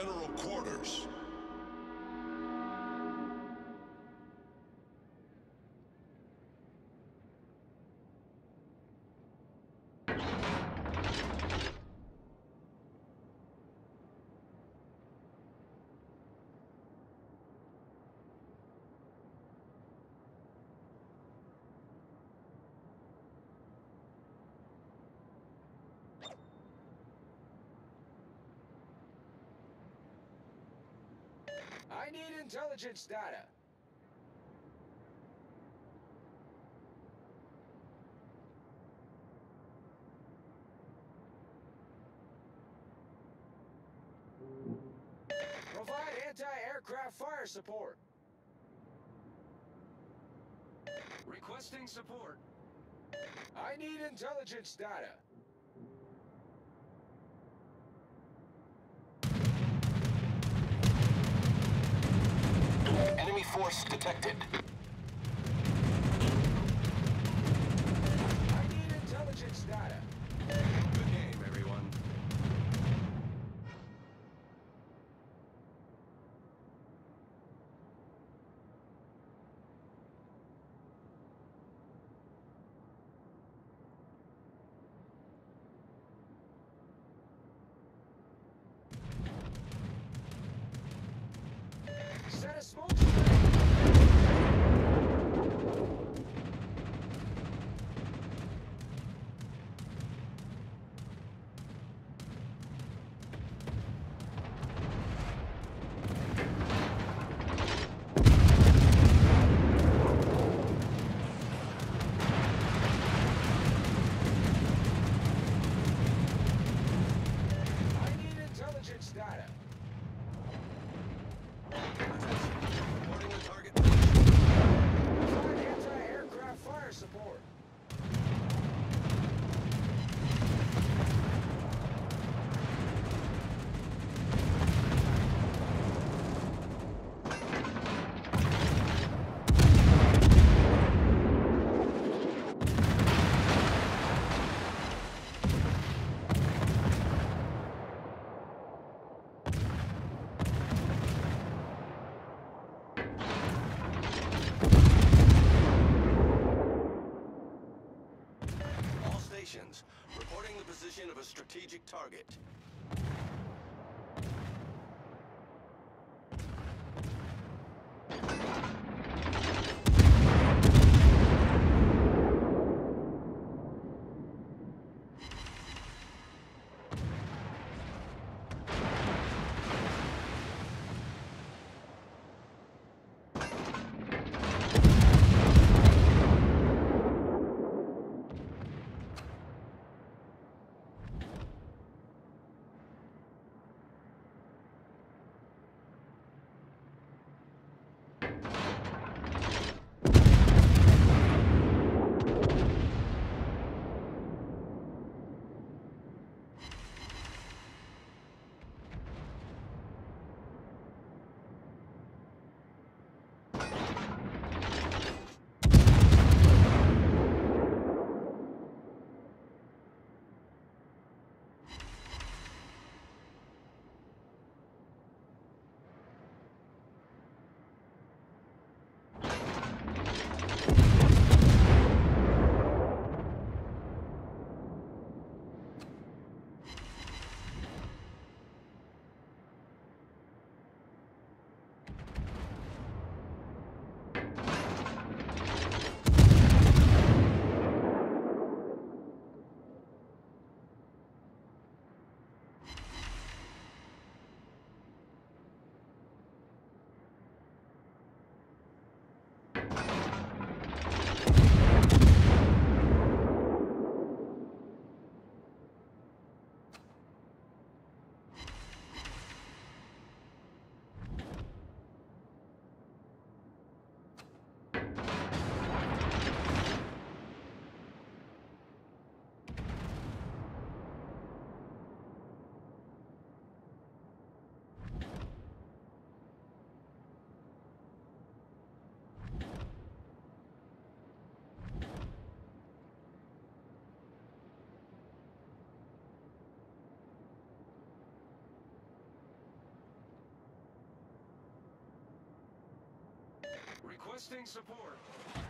general quarters. I need intelligence data. Provide anti-aircraft fire support. Requesting support. I need intelligence data. Force detected. Position of a strategic target. Requesting support.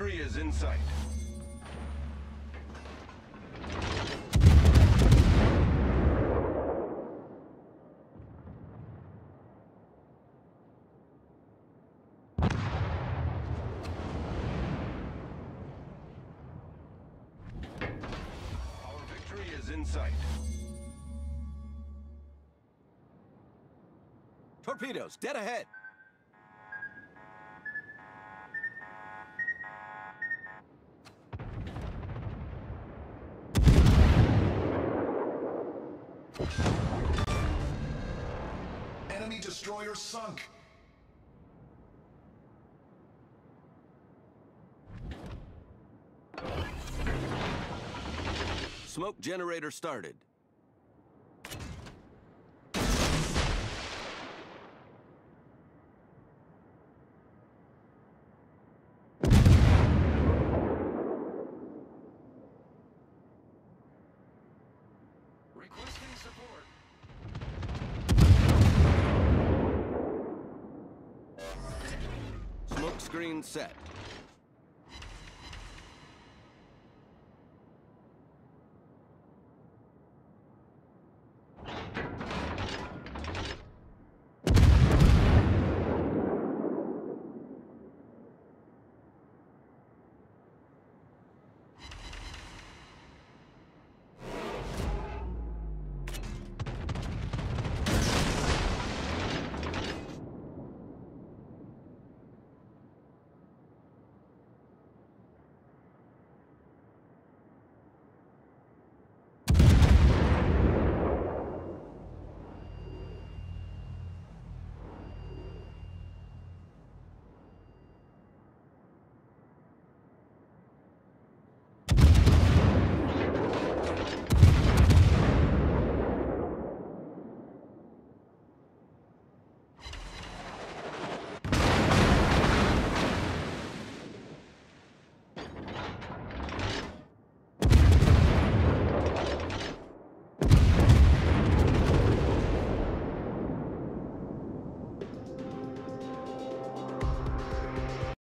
victory is in sight. Our victory is in sight. Torpedoes, dead ahead. Destroyer sunk. Smoke generator started. Requesting support. Screen set.